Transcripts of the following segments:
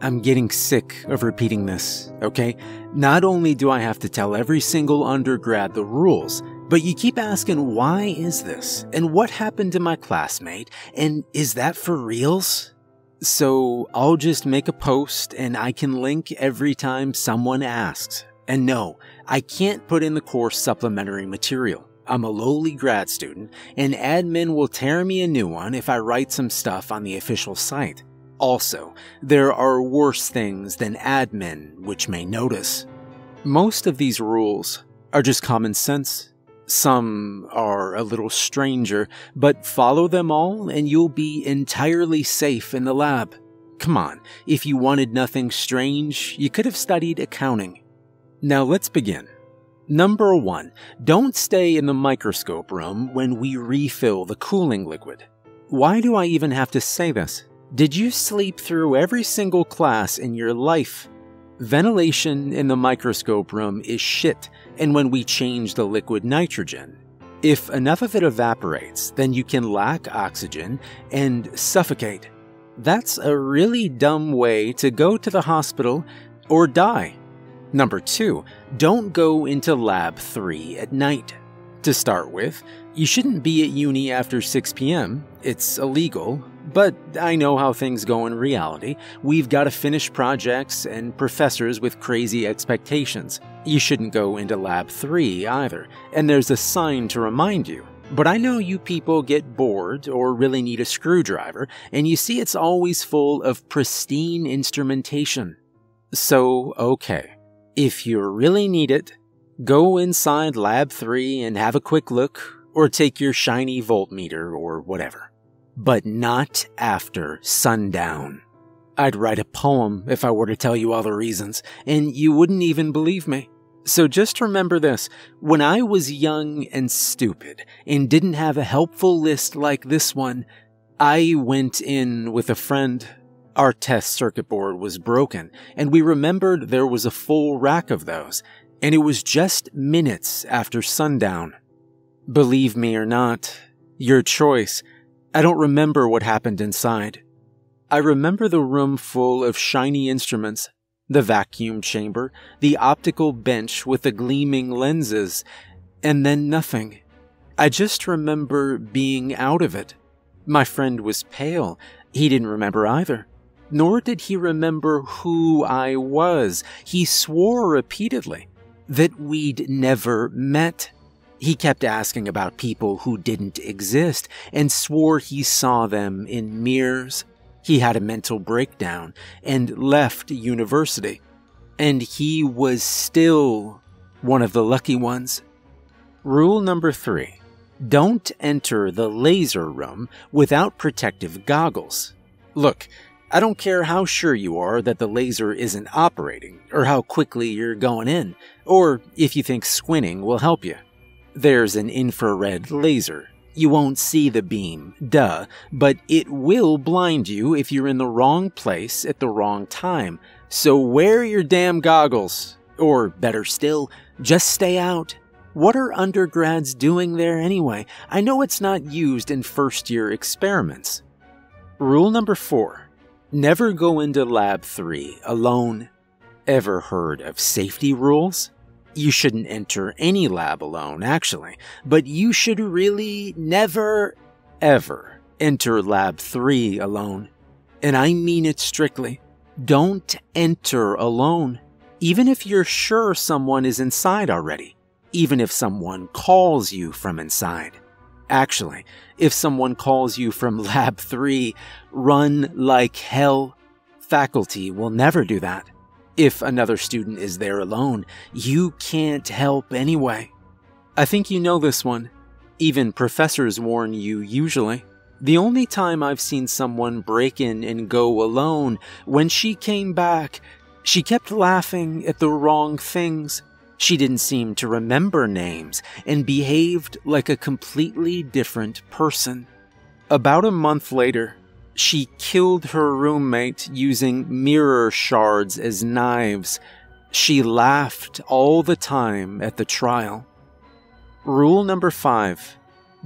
I'm getting sick of repeating this, okay? Not only do I have to tell every single undergrad the rules, but you keep asking why is this? And what happened to my classmate? And is that for reals? So I'll just make a post and I can link every time someone asks. And no, I can't put in the course supplementary material. I'm a lowly grad student, and admin will tear me a new one if I write some stuff on the official site. Also, there are worse things than admin which may notice. Most of these rules are just common sense. Some are a little stranger, but follow them all and you'll be entirely safe in the lab. Come on, if you wanted nothing strange, you could have studied accounting. Now let's begin. Number one, don't stay in the microscope room when we refill the cooling liquid. Why do I even have to say this? Did you sleep through every single class in your life? Ventilation in the microscope room is shit, and when we change the liquid nitrogen, if enough of it evaporates, then you can lack oxygen and suffocate. That's a really dumb way to go to the hospital or die. Number two, don't go into Lab 3 at night. To start with, you shouldn't be at uni after 6 p.m., it's illegal, but I know how things go in reality. We've got to finish projects and professors with crazy expectations. You shouldn't go into Lab 3 either, and there's a sign to remind you. But I know you people get bored or really need a screwdriver, and you see it's always full of pristine instrumentation. So, okay. If you really need it, go inside Lab 3 and have a quick look, or take your shiny voltmeter or whatever. But not after sundown. I'd write a poem if I were to tell you all the reasons, and you wouldn't even believe me. So just remember this when I was young and stupid and didn't have a helpful list like this one, I went in with a friend our test circuit board was broken, and we remembered there was a full rack of those, and it was just minutes after sundown. Believe me or not, your choice. I don't remember what happened inside. I remember the room full of shiny instruments, the vacuum chamber, the optical bench with the gleaming lenses, and then nothing. I just remember being out of it. My friend was pale. He didn't remember either nor did he remember who I was. He swore repeatedly that we'd never met. He kept asking about people who didn't exist and swore he saw them in mirrors. He had a mental breakdown and left university. And he was still one of the lucky ones. Rule number three don't enter the laser room without protective goggles. Look, I don't care how sure you are that the laser isn't operating, or how quickly you're going in, or if you think squinting will help you. There's an infrared laser. You won't see the beam, duh, but it will blind you if you're in the wrong place at the wrong time. So wear your damn goggles. Or better still, just stay out. What are undergrads doing there anyway? I know it's not used in first year experiments. Rule number four Never go into Lab 3 alone. Ever heard of safety rules? You shouldn't enter any lab alone, actually, but you should really never, ever enter Lab 3 alone. And I mean it strictly. Don't enter alone, even if you're sure someone is inside already, even if someone calls you from inside. Actually, if someone calls you from Lab 3, run like hell. Faculty will never do that. If another student is there alone, you can't help anyway. I think you know this one. Even professors warn you usually. The only time I've seen someone break in and go alone, when she came back, she kept laughing at the wrong things. She didn't seem to remember names and behaved like a completely different person. About a month later, she killed her roommate using mirror shards as knives. She laughed all the time at the trial. Rule number five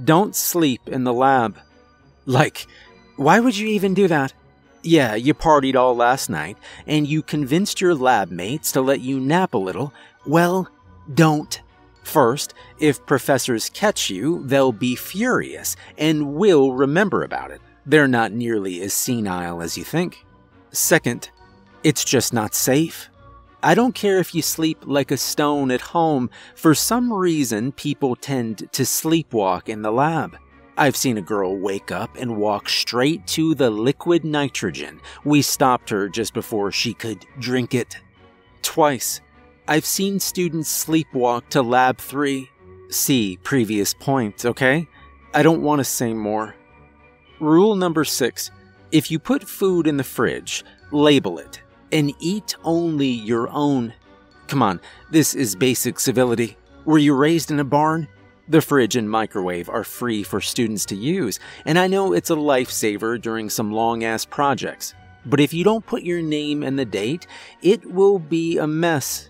don't sleep in the lab. Like, why would you even do that? Yeah, you partied all last night, and you convinced your lab mates to let you nap a little. Well, don't. First, if professors catch you, they'll be furious and will remember about it. They're not nearly as senile as you think. Second, it's just not safe. I don't care if you sleep like a stone at home, for some reason, people tend to sleepwalk in the lab. I've seen a girl wake up and walk straight to the liquid nitrogen. We stopped her just before she could drink it. Twice. I've seen students sleepwalk to Lab 3. See previous point, okay? I don't want to say more. Rule number 6. If you put food in the fridge, label it and eat only your own. Come on, this is basic civility. Were you raised in a barn? The fridge and microwave are free for students to use, and I know it's a lifesaver during some long ass projects. But if you don't put your name and the date, it will be a mess.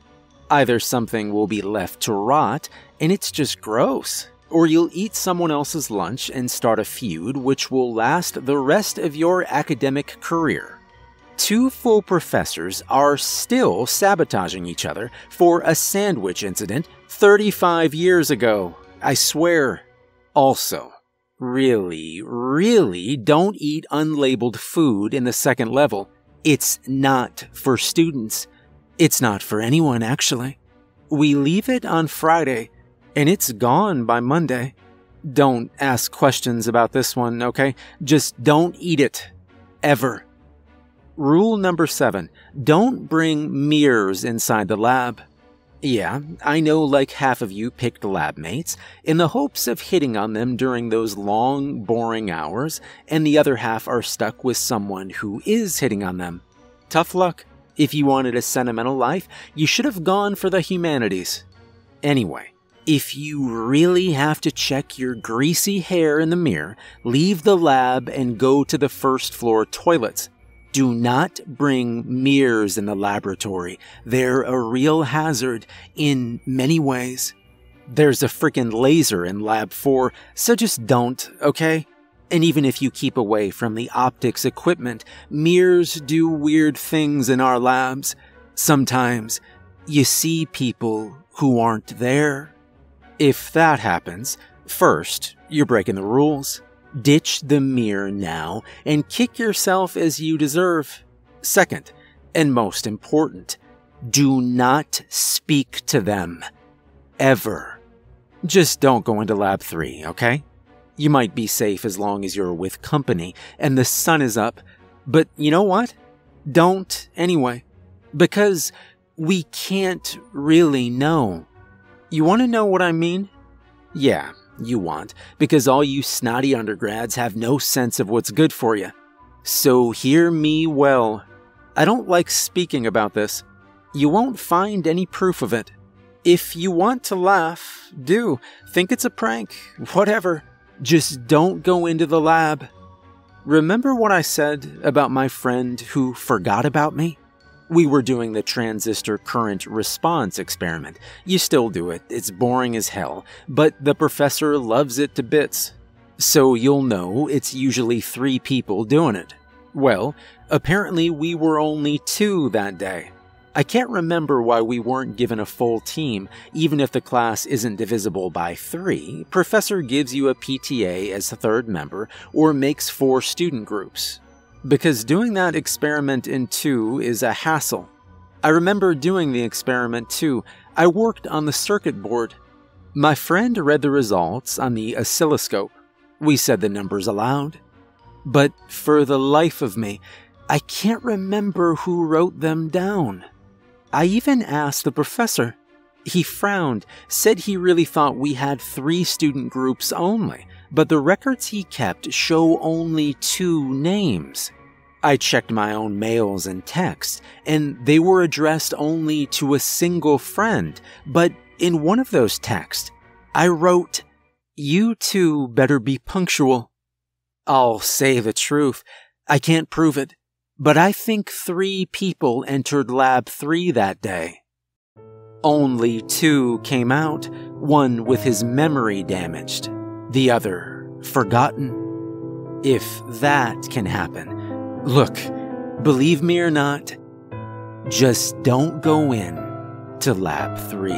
Either something will be left to rot, and it's just gross, or you'll eat someone else's lunch and start a feud which will last the rest of your academic career. Two full professors are still sabotaging each other for a sandwich incident 35 years ago. I swear. Also, really, really don't eat unlabeled food in the second level. It's not for students. It's not for anyone, actually. We leave it on Friday, and it's gone by Monday. Don't ask questions about this one, okay? Just don't eat it. Ever. Rule number seven don't bring mirrors inside the lab. Yeah, I know like half of you picked lab mates in the hopes of hitting on them during those long, boring hours, and the other half are stuck with someone who is hitting on them. Tough luck. If you wanted a sentimental life, you should have gone for the humanities. Anyway, if you really have to check your greasy hair in the mirror, leave the lab and go to the first floor toilets. Do not bring mirrors in the laboratory. They're a real hazard in many ways. There's a freaking laser in Lab 4, so just don't, okay? And even if you keep away from the optics equipment, mirrors do weird things in our labs. Sometimes you see people who aren't there. If that happens, first, you're breaking the rules. Ditch the mirror now and kick yourself as you deserve. Second, and most important, do not speak to them. Ever. Just don't go into Lab 3, okay? You might be safe as long as you're with company and the sun is up, but you know what? Don't anyway. Because we can't really know. You want to know what I mean? Yeah, you want, because all you snotty undergrads have no sense of what's good for you. So hear me well. I don't like speaking about this. You won't find any proof of it. If you want to laugh, do. Think it's a prank, whatever. Just don't go into the lab. Remember what I said about my friend who forgot about me? We were doing the transistor current response experiment. You still do it, it's boring as hell, but the professor loves it to bits. So you'll know it's usually three people doing it. Well, apparently we were only two that day. I can't remember why we weren't given a full team. Even if the class isn't divisible by three, professor gives you a PTA as a third member or makes four student groups because doing that experiment in two is a hassle. I remember doing the experiment too. I worked on the circuit board. My friend read the results on the oscilloscope. We said the numbers aloud. But for the life of me, I can't remember who wrote them down. I even asked the professor. He frowned, said he really thought we had three student groups only, but the records he kept show only two names. I checked my own mails and texts, and they were addressed only to a single friend, but in one of those texts, I wrote, You two better be punctual. I'll say the truth, I can't prove it, but I think three people entered Lab 3 that day. Only two came out, one with his memory damaged the other forgotten. If that can happen, look, Believe me or not, just don't go in to lab three.